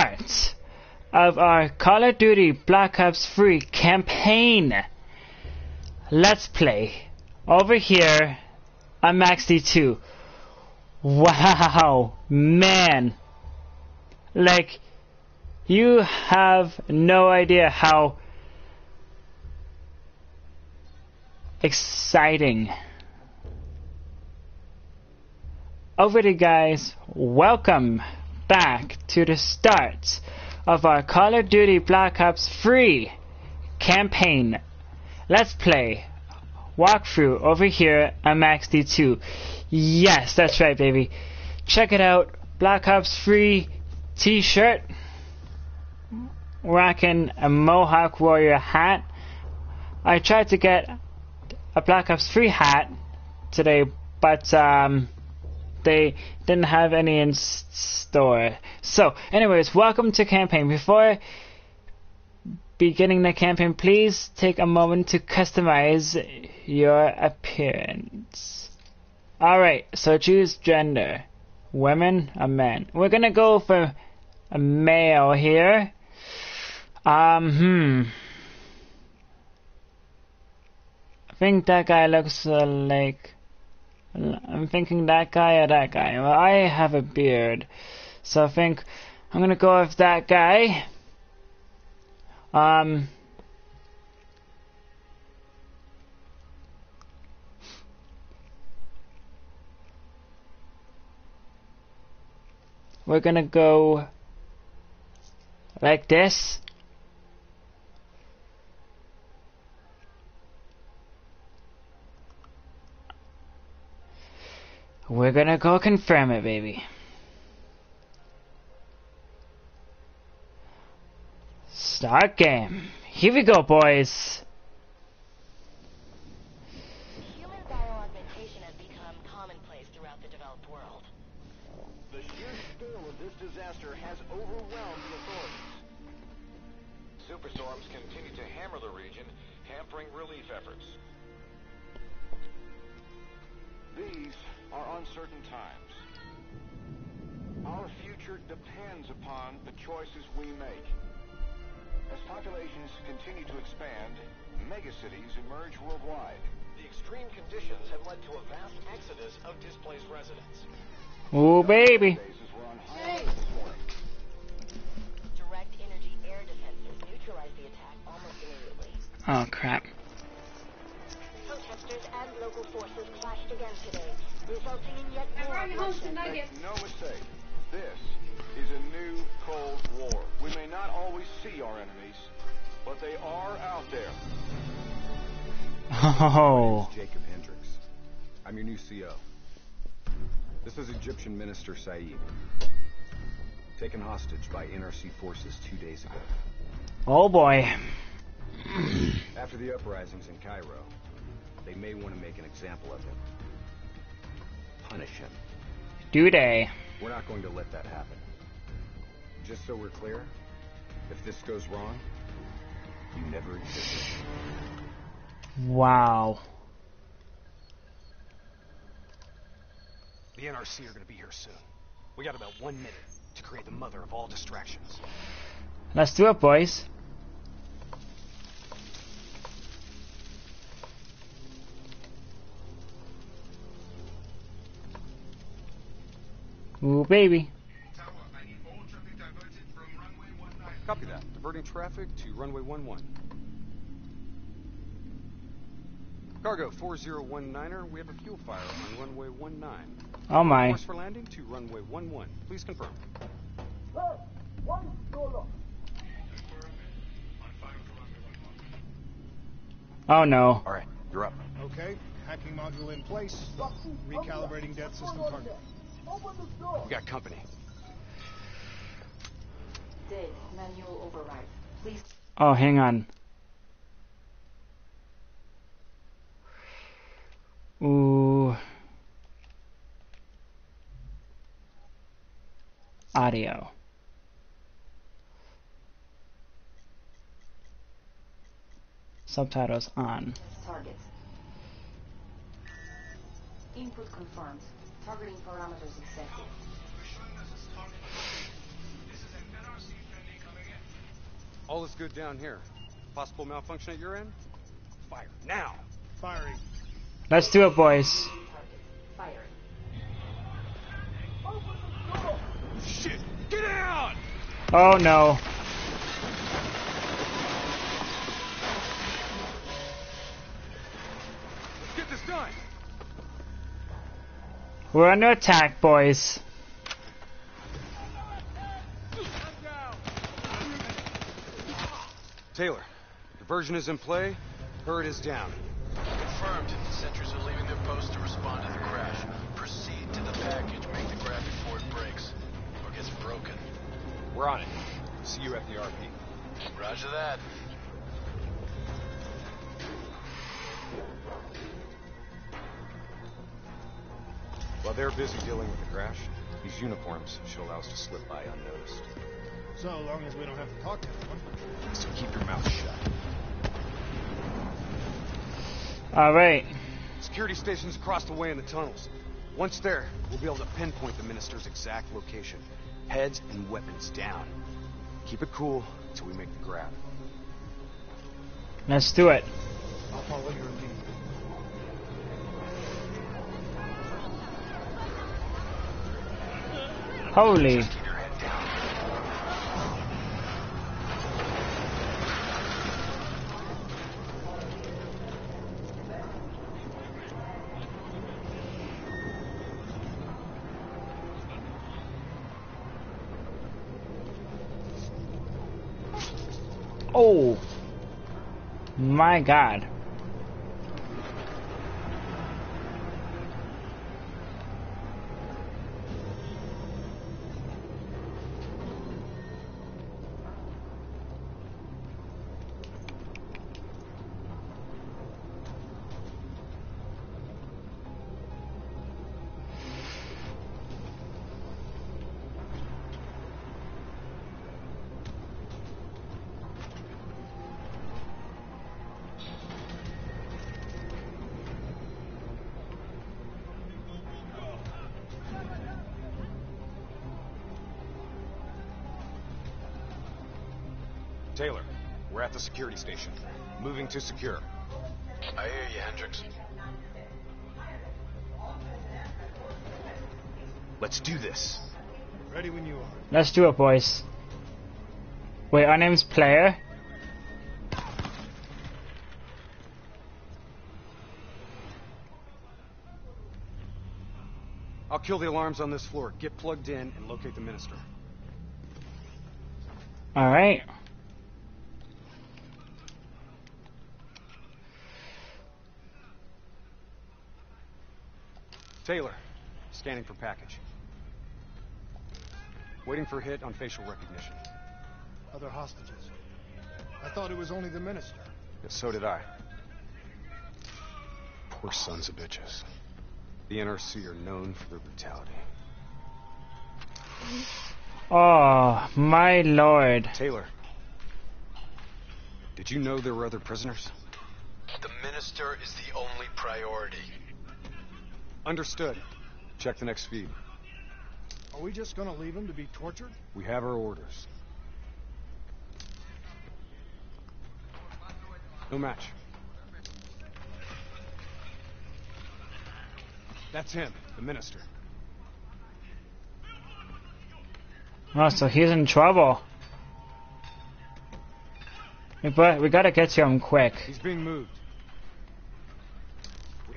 start of our Call of Duty Black Ops 3 campaign. Let's play over here on Max D2. Wow, man. Like, you have no idea how exciting. Alrighty guys, welcome back to the start of our Call of Duty Black Ops 3 campaign. Let's play walkthrough over here on Max D2. Yes, that's right baby. Check it out, Black Ops 3 t-shirt, rocking a Mohawk Warrior hat. I tried to get a Black Ops 3 hat today, but um, they didn't have any in store. So, anyways, welcome to campaign. Before beginning the campaign, please take a moment to customize your appearance. Alright, so choose gender. Women or men. We're gonna go for a male here. Um, hmm. I think that guy looks uh, like. I'm thinking that guy or that guy. Well, I have a beard, so I think I'm gonna go with that guy. Um. We're gonna go like this. We're gonna go confirm it, baby. Start game. Here we go, boys. Uncertain times. Our future depends upon the choices we make. As populations continue to expand, megacities emerge worldwide. The extreme conditions have led to a vast exodus of displaced residents. Ooh, baby. Bases were on high alert this morning. Direct energy air defenses neutralized the attack almost immediately. Oh, crap. Protesters and local forces clashed again today, resulting in yet more bloodshed. Make no mistake, this is a new Cold War. We may not always see our enemies, but they are out there. Oh. Jacob Hendricks. I'm your new CO. This is Egyptian Minister Saeed. Taken hostage by NRC forces two days ago. Oh boy. After the uprisings in Cairo, they may want to make an example of him. Punish him. Do they? We're not going to let that happen. Just so we're clear, if this goes wrong, you never existed. Wow. The NRC are gonna be here soon. We got about one minute to create the mother of all distractions. Let's do it, boys. Ooh, baby. Copy that. Diverting traffic to runway 11. Cargo 4019er, we have a fuel fire on runway 19. Oh my. Course for landing to runway 11. Please confirm. Oh no. All right, you're up. Okay, hacking module in place. Recalibrating dead system target. We got company. Did manual override. Please Oh, hang on. Ooh. Audio. Subtitles on. targets. Input confirmed. Targeting parameters accepted. All is good down here. Possible malfunction at your end? Fire now! Firing. Let's do it, boys. Firing. Oh, shit! Get out! Oh no. We're under attack, boys. Taylor, diversion is in play. Herd is down. Confirmed. Sentries are leaving their post to respond to the crash. Proceed to the package. Make the grab before it breaks. Or gets broken. We're on it. See you at the RP. Roger that. While they're busy dealing with the crash, these uniforms should allow us to slip by unnoticed. So long as we don't have to talk to anyone. So keep your mouth shut. Alright. Security stations across the way in the tunnels. Once there, we'll be able to pinpoint the minister's exact location. Heads and weapons down. Keep it cool until we make the grab. Let's do it. I'll follow your lead. Holy. Oh. My god. Taylor, we're at the security station. Moving to secure. I hear you, Hendricks. Let's do this. Ready when you are. Let's do it, boys. Wait, our name's Player? I'll kill the alarms on this floor. Get plugged in and locate the minister. Alright. Taylor, scanning for package. Waiting for hit on facial recognition. Other hostages. I thought it was only the minister. Yeah, so did I. Poor sons of bitches. The NRC are known for their brutality. Oh, my lord. Taylor, did you know there were other prisoners? The minister is the only priority. Understood. Check the next feed. Are we just gonna leave him to be tortured? We have our orders. No match. That's him, the minister. Oh, so he's in trouble. But we gotta get to him quick. He's being moved.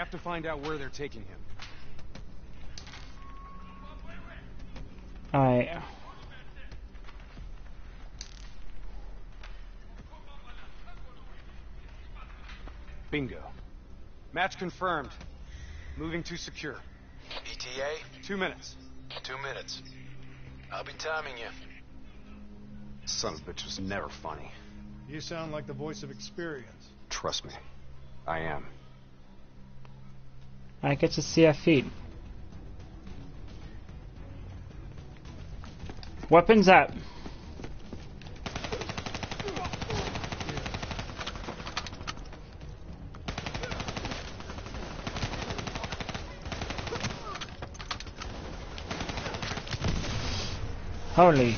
We have to find out where they're taking him. Alright. Bingo. Match confirmed. Moving to secure. ETA? Two minutes. Two minutes. I'll be timing you. Son of a bitch was never funny. You sound like the voice of experience. Trust me. I am. I get to see our feet. Weapons up. Holy.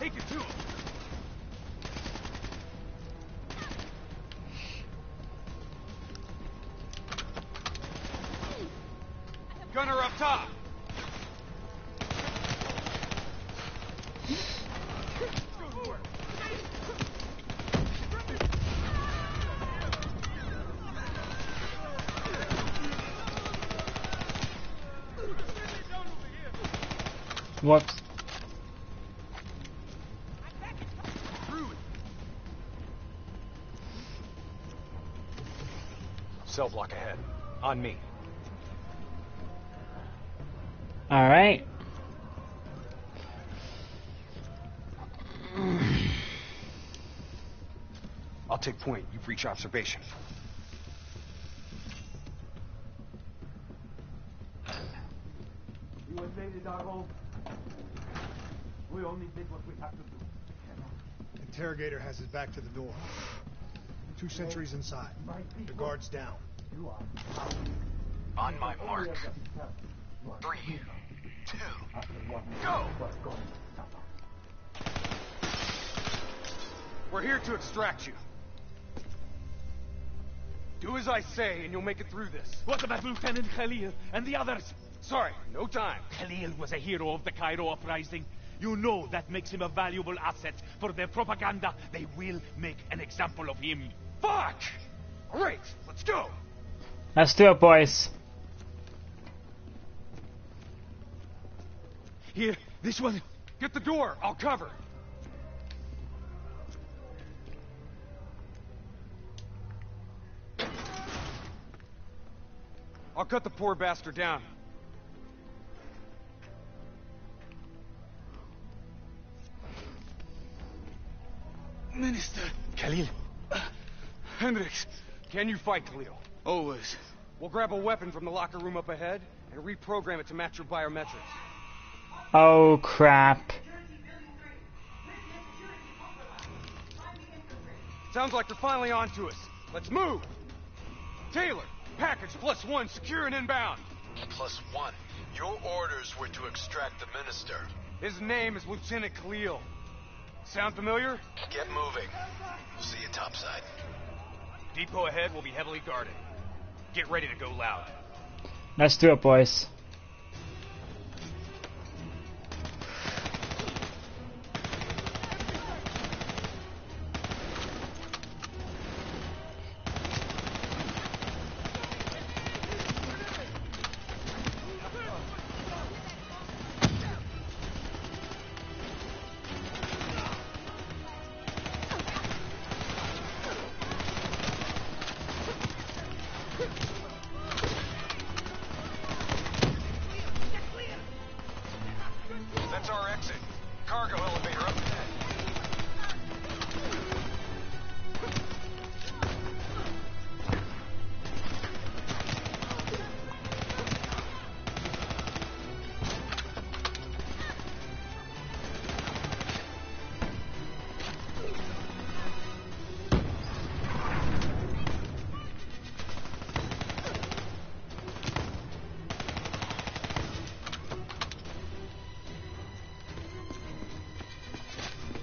Take it to him. Gunner up top. Whoops. Cell block ahead. On me. Alright. I'll take point. You breach observation. You invaded our home. We only did what we have to do. Interrogator has his back to the door. Two sentries inside. The guard's down. You are. On my mark. Three, two, go! We're here to extract you. Do as I say, and you'll make it through this. What about Lieutenant Khalil and the others? Sorry, no time. Khalil was a hero of the Cairo uprising. You know that makes him a valuable asset for their propaganda. They will make an example of him. Fuck! All right, let's go. Let's do it, boys. Here, this one. Get the door. I'll cover. I'll cut the poor bastard down. Minister. Khalil. Uh, Hendricks, can you fight Khalil? Always. We'll grab a weapon from the locker room up ahead and reprogram it to match your biometrics. Oh crap. Sounds like they're finally on to us. Let's move! Taylor, package plus one, secure and inbound. Plus one. Your orders were to extract the minister. His name is Lieutenant Khalil. Sound familiar? Get moving. We'll see you topside. Depot ahead will be heavily guarded. Get ready to go loud. Let's do it, boys.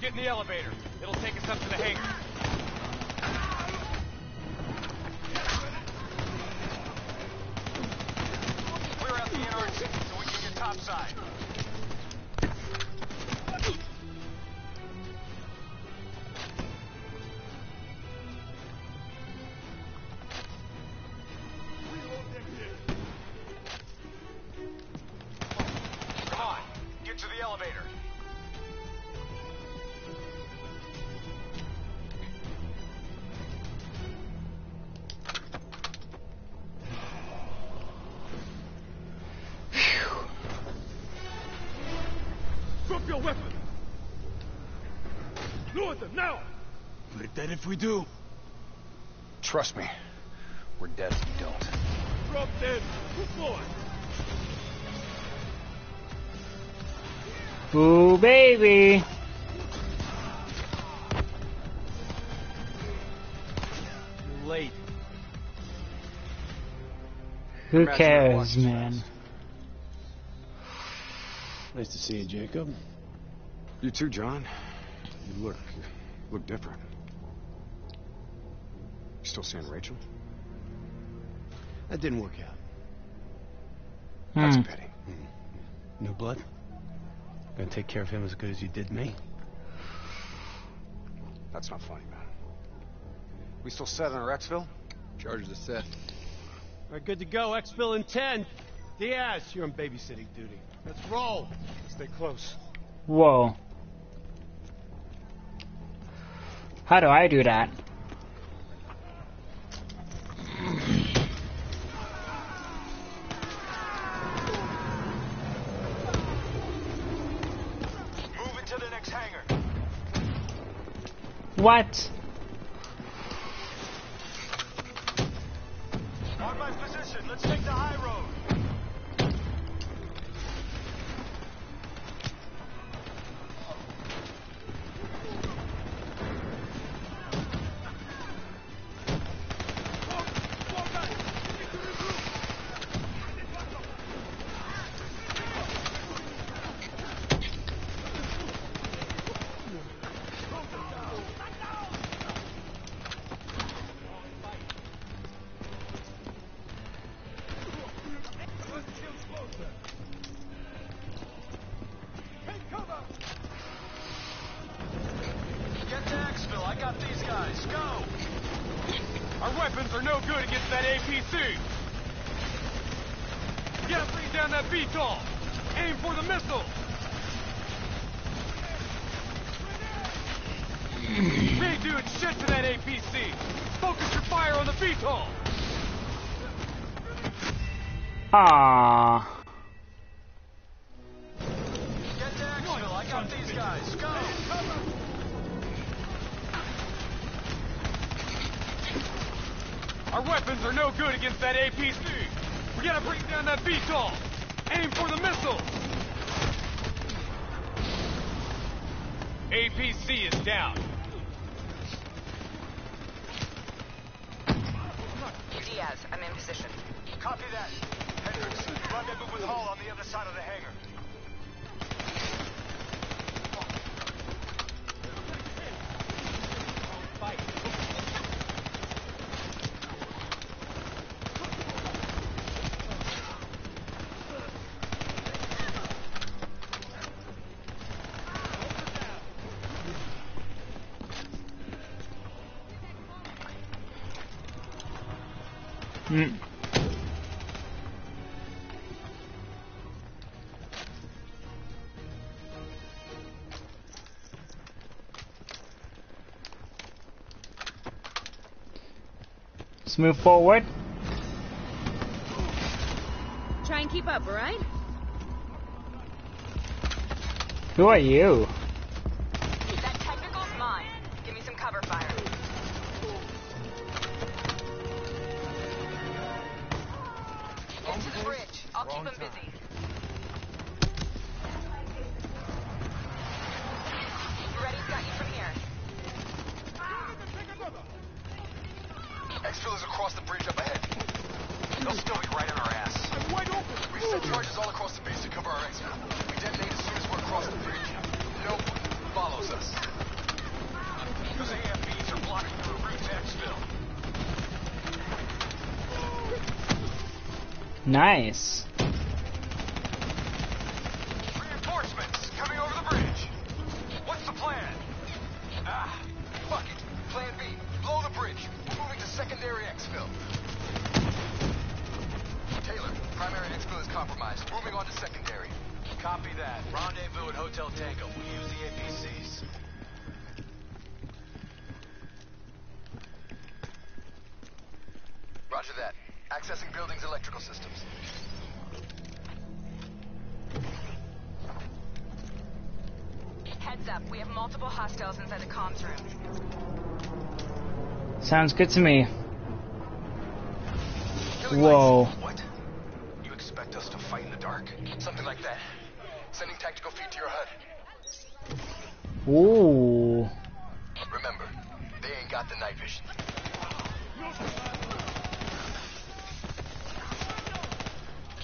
Get in the elevator. It'll take us up to the hangar. Lower them now. We're dead if we do. Trust me, we're dead if we don't. Drop dead. Move forward. Ooh, baby. You're late. Who Imagine cares, man? Nice to see you, Jacob. You too, John. You look, you look different. You still seeing Rachel? That didn't work out. That's a Hmm. pity. New blood? Gonna take care of him as good as you did me? That's not funny, man. We still set on our exfil? Charges are set. All right, good to go. Exfil in 10. Diaz, you're on babysitting duty. Let's roll. Stay close. Whoa. How do I do that? Move into the next hangar. What? That Aim for the missile. we doing shit to that APC. Focus your fire on the VTOL. Ah. Get to Exfil. I got these guys. Go. Our weapons are no good against that APC. We gotta bring down that VTOL. Aim for the missile. APC is down. Diaz, I'm in position. Copy that. Hendricks, rendezvous with Hall on the other side of the hangar. Mm. Let's move forward. Try and keep up, alright? Who are you? They'll still be right on our ass. I'm wide open. We've set charges all across the base to cover our exfil. We detonate as soon as we're across the bridge. No one follows us. Those AFBs are blocking the route to exfil. Nice. Heads up. We have multiple hostiles inside the comms room. Sounds good to me. Whoa. What? You expect us to fight in the dark? Something like that. Sending tactical feed to your HUD. Ooh. Remember, they ain't got the night vision.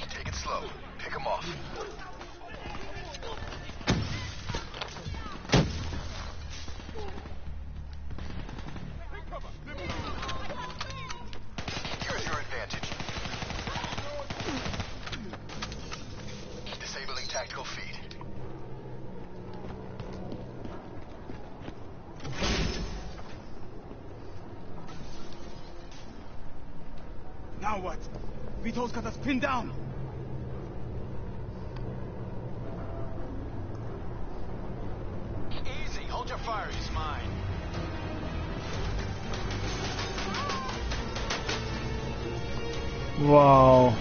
Take it slow. Pick them off. Tactical feed. Now what? VTOL's got us pinned down. Easy, hold your fire, he's mine. Whoa.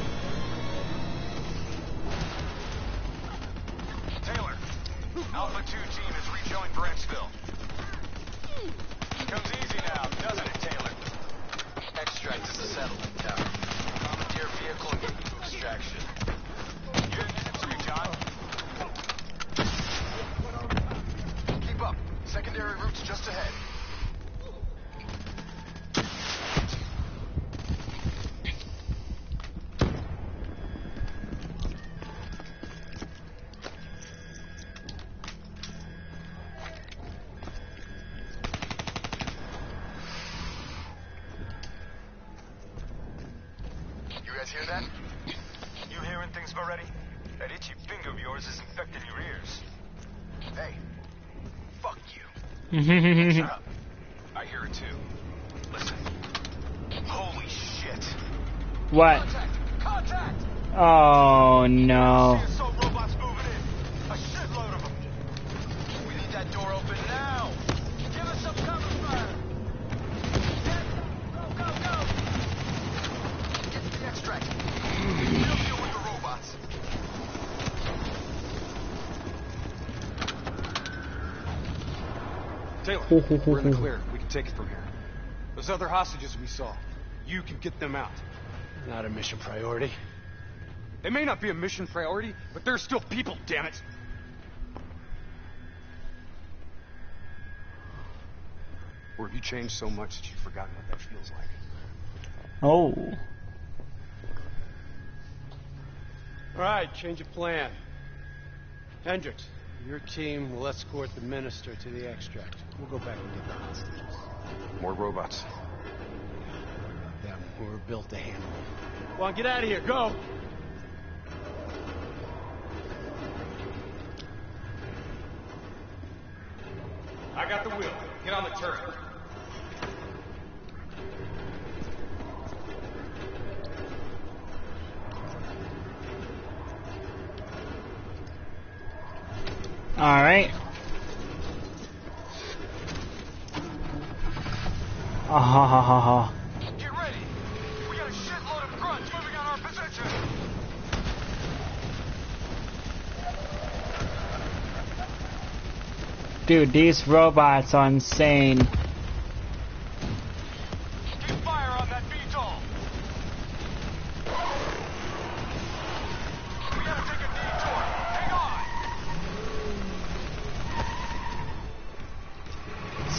Hear that? You hearing things already? That itchy finger of yours is infecting your ears. Hey, fuck you. Shut up. I hear it too. Listen. Holy shit. what? Contact! Contact! Oh no. See assault robots moving in. A shitload of them. We need that door open now. Give us some cover fire. Go, go, go. Get to the extract. We'll deal with the robots. Taylor, we're in the clear. We can take it from here. Those other hostages we saw, you can get them out. Not a mission priority. It may not be a mission priority, but they're still people, damn it. Or have you changed so much that you've forgotten what that feels like? Oh. All right, change of plan. Hendricks, your team will escort the minister to the extract. We'll go back and get the hostages. More robots. Them who are built to handle it. Come on, get out of here. Go. I got the wheel. Get on the turret. Alright. Ah ha ha ha ha. Get ready. We got a shitload of grunts moving on our position. Dude, these robots are insane.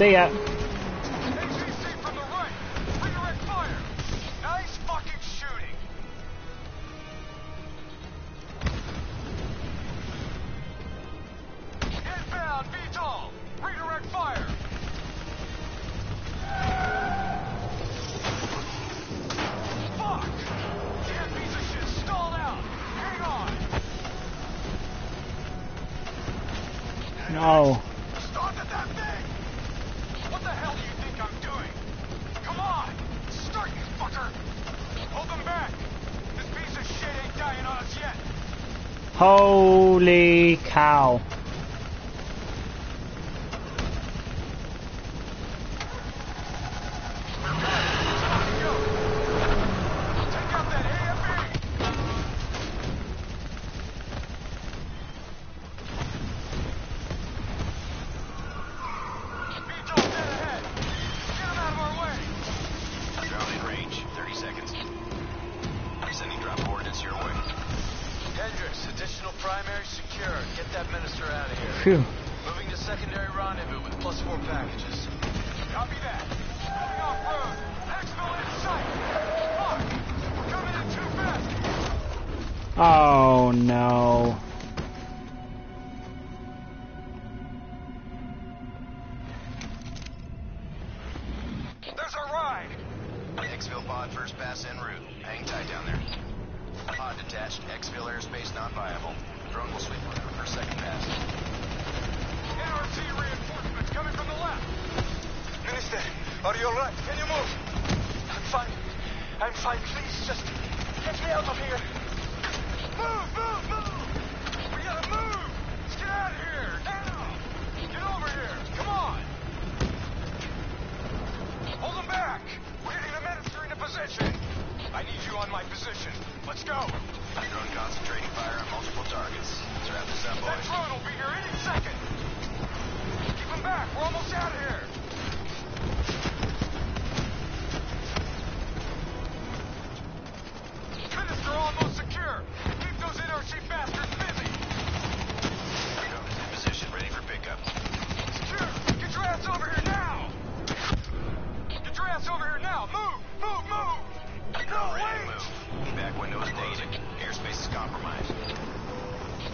Hang on. No. Stop at that thing! What the hell do you think I'm doing? Come on! Start, you fucker! Hold them back! This piece of shit ain't dying on us yet! Holy cow. Primary secure. Get that minister out of here. Phew. Moving to secondary rendezvous with plus four packages. Copy that. Moving off road. Exfil in sight. Fuck! Coming in too fast. Oh no. You on my position. Let's go! Drone concentrating fire on multiple targets. Let's wrap this up, boys. That drone will be here any second! Keep them back! We're almost out of here!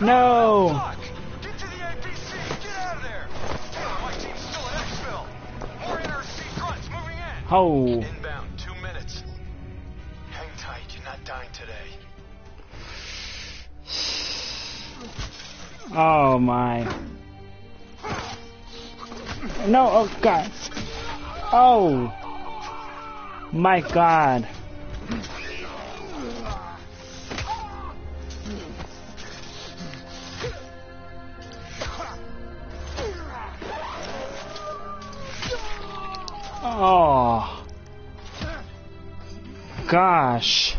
In! Oh. Inbound, two minutes. Hang tight, you're not dying today. Oh my. No, oh god. Oh. My god. Oh. Gosh.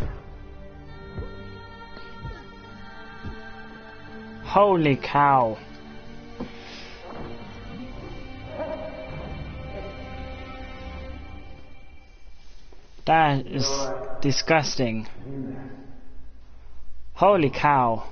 Holy cow. That is disgusting. Holy cow.